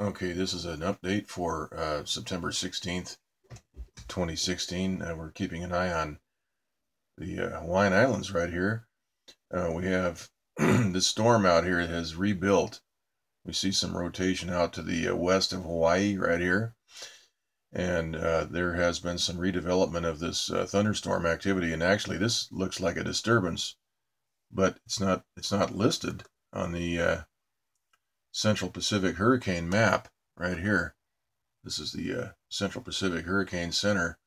Okay, this is an update for uh, September 16th, 2016. Uh, we're keeping an eye on the uh, Hawaiian Islands right here. Uh, we have this storm out here has rebuilt. We see some rotation out to the uh, west of Hawaii right here. And uh, there has been some redevelopment of this thunderstorm activity. And actually, this looks like a disturbance, but it's not. It's not listed on the Central Pacific Hurricane map right here. This is the uh, Central Pacific Hurricane Center.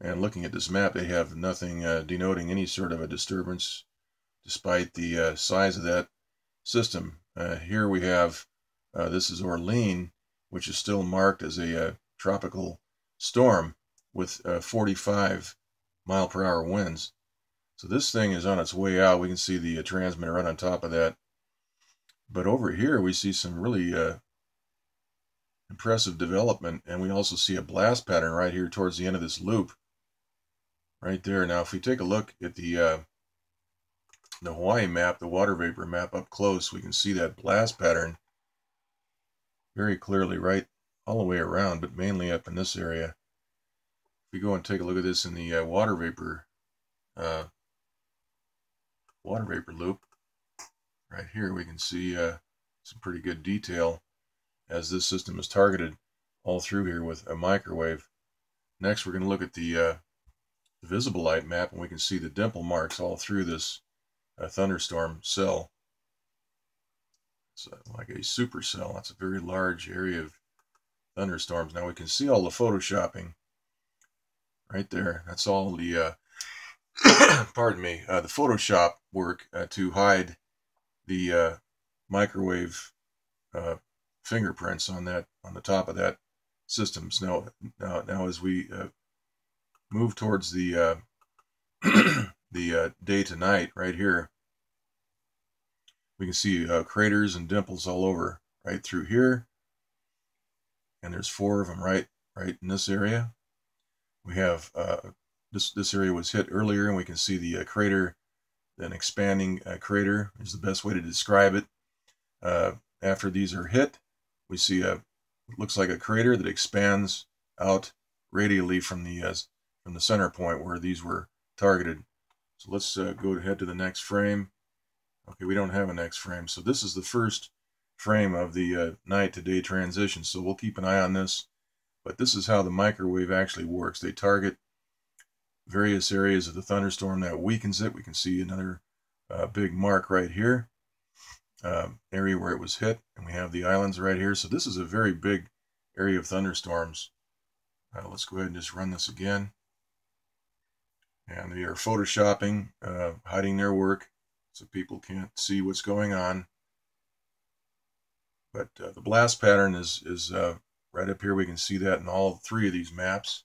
And looking at this map, they have nothing uh, denoting any sort of a disturbance despite the uh, size of that system. Uh, here we have, uh, this is Orlene, which is still marked as a uh, tropical storm with 45 mile per hour winds. So this thing is on its way out. We can see the transmitter right on top of that but over here, we see some really uh, impressive development, and we also see a blast pattern right here towards the end of this loop. Right there. Now, if we take a look at the uh, the Hawaii map, the water vapor map up close, we can see that blast pattern very clearly right all the way around, but mainly up in this area. If we go and take a look at this in the uh, water vapor uh, water vapor loop, right here we can see uh, some pretty good detail as this system is targeted all through here with a microwave. Next we're going to look at the, uh, visible light map and we can see the dimple marks all through this uh, thunderstorm cell. It's like a supercell. That's a very large area of thunderstorms. Now we can see all the photoshopping right there. That's all the, uh, pardon me, uh, the Photoshop work uh, to hide the uh, microwave uh, fingerprints on that on the top of that systems. Now, now, now as we uh, move towards the uh, the uh, day to night right here, we can see uh, craters and dimples all over right through here, and there's four of them right right in this area. We have this this area was hit earlier, and we can see the crater an expanding uh, crater is the best way to describe it. Uh, after these are hit, we see a looks like a crater that expands out radially from the uh, from the center point where these were targeted. So let's uh, go ahead to the next frame. Okay, we don't have a next frame. So this is the first frame of the uh, night to day transition. So we'll keep an eye on this. But this is how the microwave actually works. They target various areas of the thunderstorm that weakens it. We can see another uh, big mark right here, uh, area where it was hit, and we have the islands right here. So this is a very big area of thunderstorms. Uh, let's go ahead and just run this again. And they are photoshopping, uh, hiding their work so people can't see what's going on. But uh, the blast pattern is, is uh, right up here. We can see that in all three of these maps.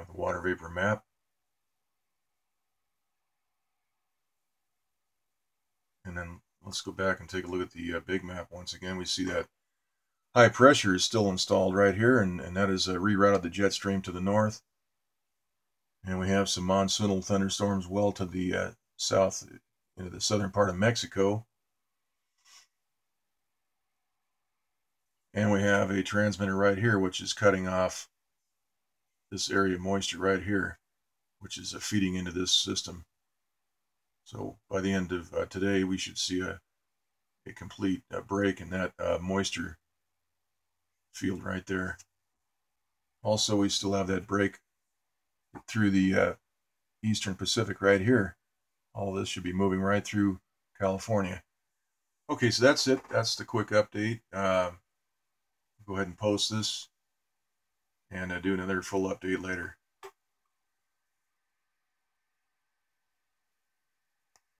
Have the water vapor map. And then let's go back and take a look at the uh, big map once again. We see that high pressure is still installed right here, and, and that is uh, rerouted the jet stream to the north. And we have some monsoonal thunderstorms well to the uh, south, into the southern part of Mexico. And we have a transmitter right here, which is cutting off this area of moisture right here, which is uh, feeding into this system. So by the end of uh, today, we should see a, a complete uh, break in that uh, moisture field right there. Also, we still have that break through the uh, eastern Pacific right here. All this should be moving right through California. Okay, so that's it. That's the quick update. Uh, go ahead and post this and uh, do another full update later.